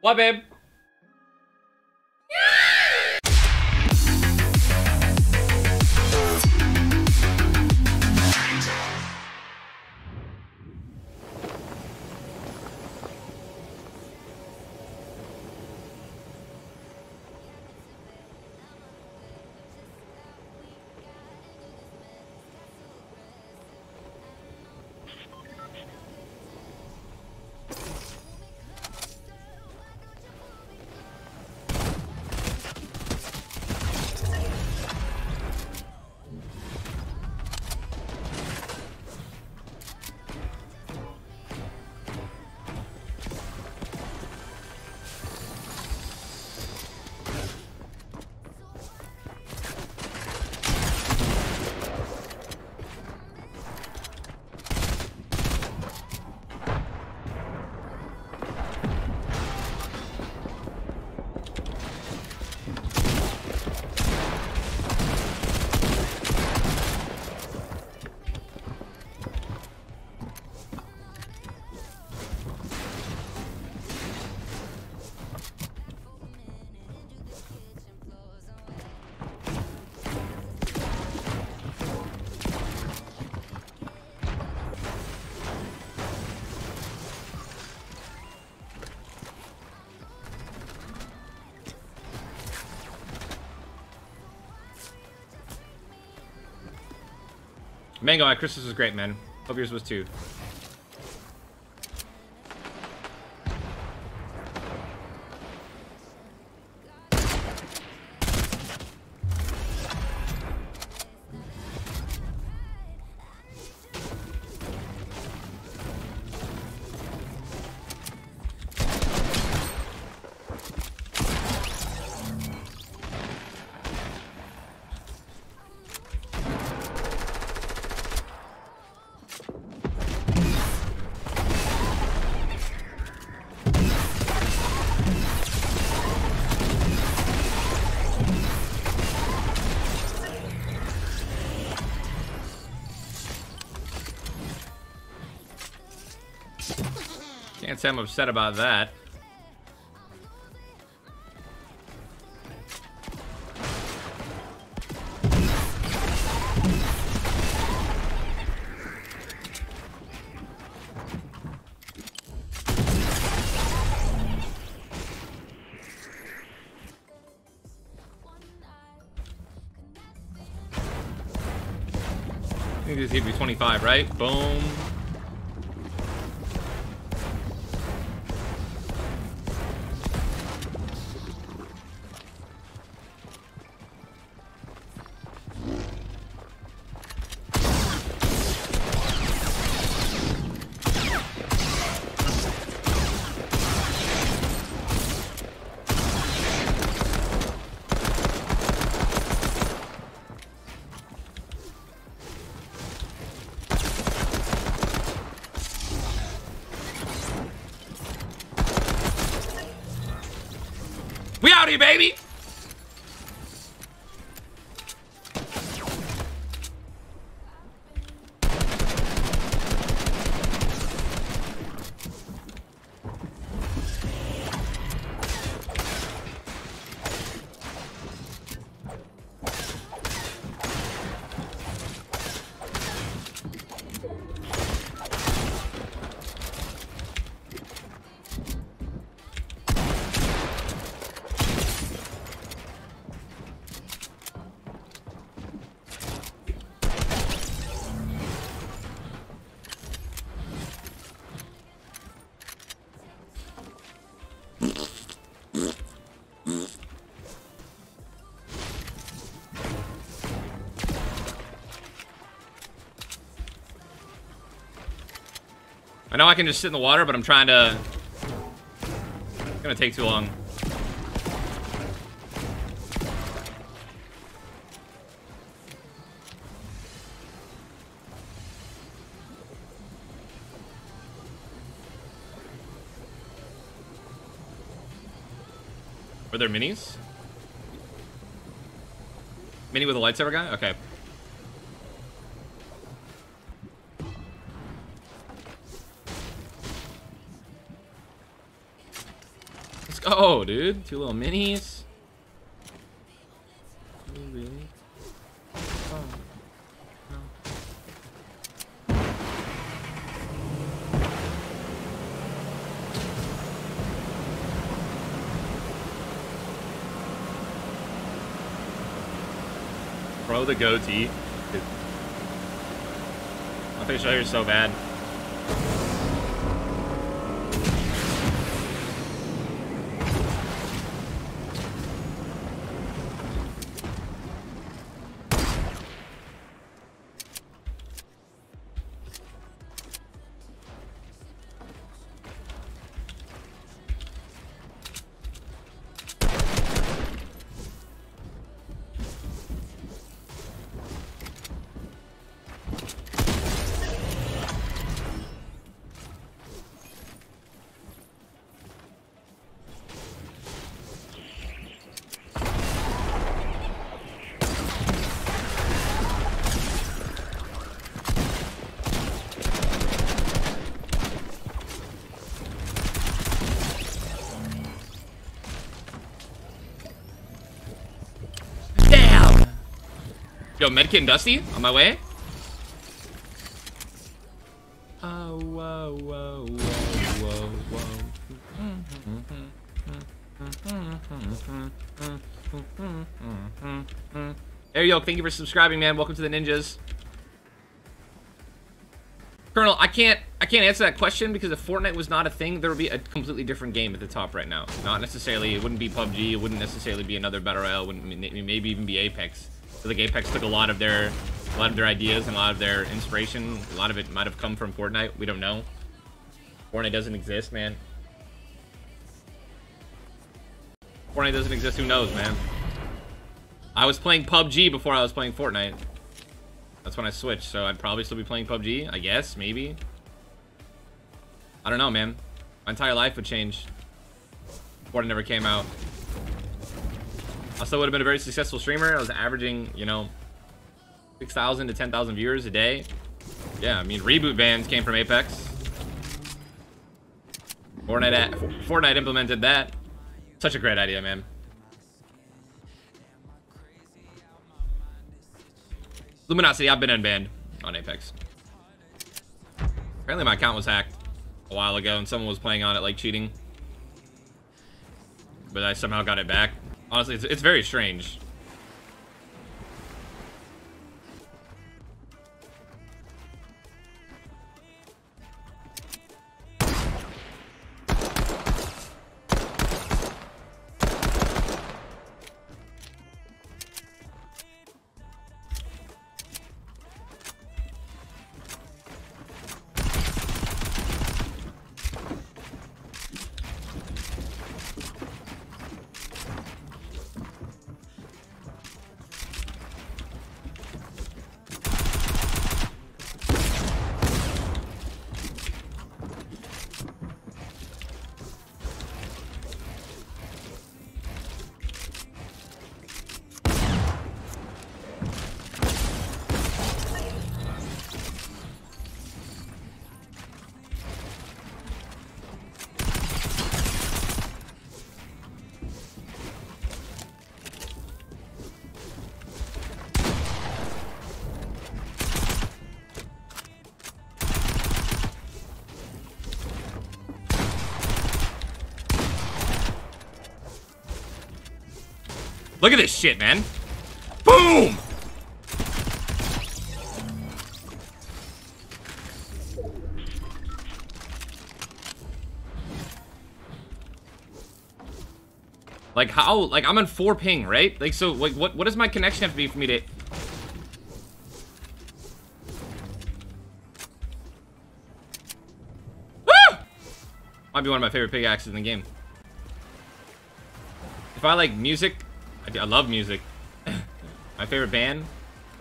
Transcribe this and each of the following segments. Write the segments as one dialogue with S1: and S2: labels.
S1: What, babe? Mango, my Christmas was great, man. Hope yours was too. Can't I'm upset about that. I think this hit be 25, right? Boom. Baby! Know I can just sit in the water, but I'm trying to... It's gonna take too long. Were there minis? Mini with a lightsaber guy? Okay. Go, dude. Two little minis. Oh. Bro, the goatee. My facial hair is so bad. Yo, Medkit and Dusty, on my way. Oh, whoa, whoa, whoa, whoa, whoa. Ariel, thank you for subscribing, man. Welcome to the ninjas. Colonel, I can't I can't answer that question because if Fortnite was not a thing, there would be a completely different game at the top right now. Not necessarily, it wouldn't be PUBG, it wouldn't necessarily be another Battle Royale, it wouldn't maybe even be Apex. So like Apex took a lot of their a lot of their ideas and a lot of their inspiration. A lot of it might have come from Fortnite. We don't know. Fortnite doesn't exist, man. Fortnite doesn't exist, who knows, man. I was playing PUBG before I was playing Fortnite. That's when I switched, so I'd probably still be playing PUBG, I guess, maybe. I don't know, man. My entire life would change. Fortnite never came out. I still would have been a very successful streamer. I was averaging, you know, 6,000 to 10,000 viewers a day. Yeah, I mean, reboot vans came from Apex. Fortnite, Fortnite implemented that. Such a great idea, man. Luminosity, I've been unbanned on Apex. Apparently my account was hacked a while ago and someone was playing on it like cheating. But I somehow got it back. Honestly, it's, it's very strange. Look at this shit, man. Boom! Like how, like I'm on 4 ping, right? Like so, like what, what does my connection have to be for me to... Woo! Might be one of my favorite pickaxes in the game. If I like music, I, I love music. my favorite band?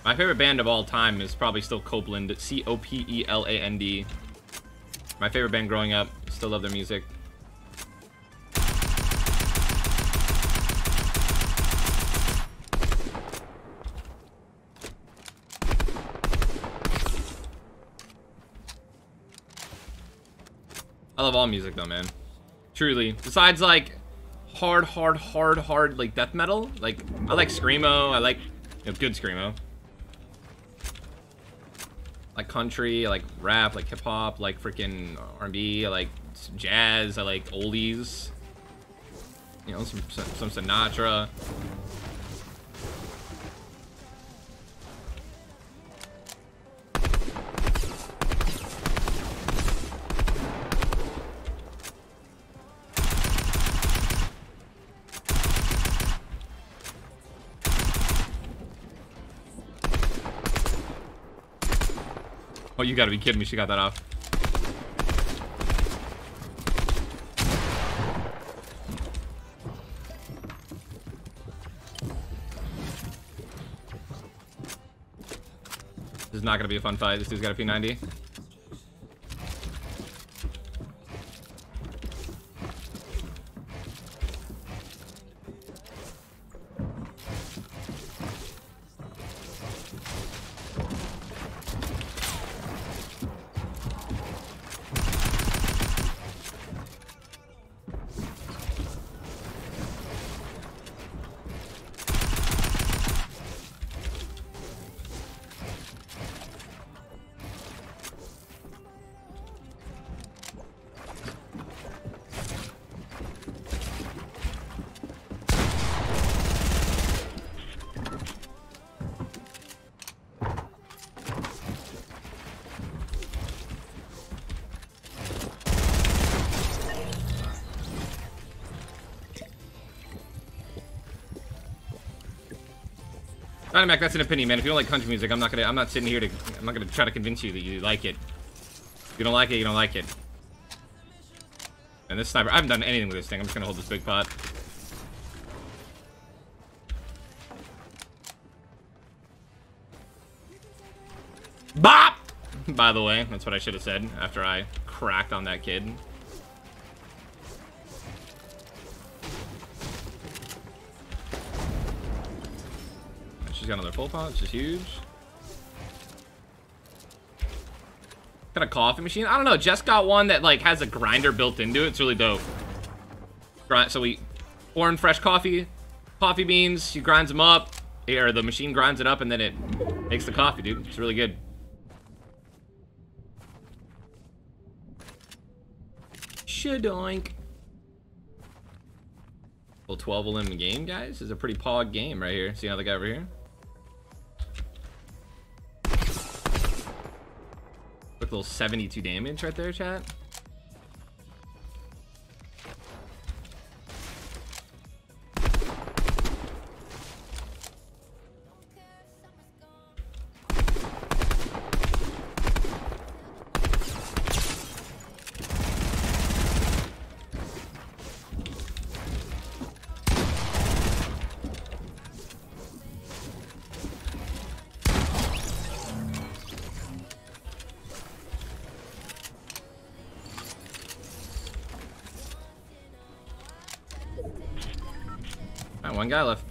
S1: My favorite band of all time is probably still Copeland. C-O-P-E-L-A-N-D. My favorite band growing up. Still love their music. I love all music though, man. Truly. Besides, like, hard, hard, hard, hard, like, death metal. Like, I like Screamo. I like, you know, good Screamo. like country, I like rap, like hip-hop, like freaking R&B, like jazz, I like oldies. You know, some, some, some Sinatra. You gotta be kidding me. She got that off. This is not gonna be a fun fight. This dude's got a P90. Dynamac, that's an opinion, man. If you don't like country music, I'm not gonna I'm not sitting here to I'm not gonna try to convince you that you like it. If you don't like it, you don't like it. And this sniper, I haven't done anything with this thing. I'm just gonna hold this big pot. Bop! By the way, that's what I should have said after I cracked on that kid. Got another full pot, which is huge. Got a coffee machine? I don't know. Jess got one that like has a grinder built into it. It's really dope. So we pour in fresh coffee, coffee beans. She grinds them up, or the machine grinds it up, and then it makes the coffee, dude. It's really good. Shadoink. Well, 12 will in the game, guys. This is a pretty pog game right here. See another guy over here? Quick little 72 damage right there, chat. One guy left.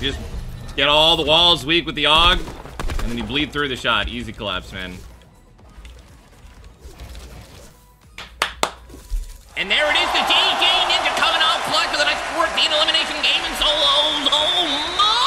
S1: Just get all the walls weak with the AUG, and then you bleed through the shot. Easy collapse, man. And there it is, the JJ Ninja coming out clutch with a nice work the elimination game in solos. Oh, oh my!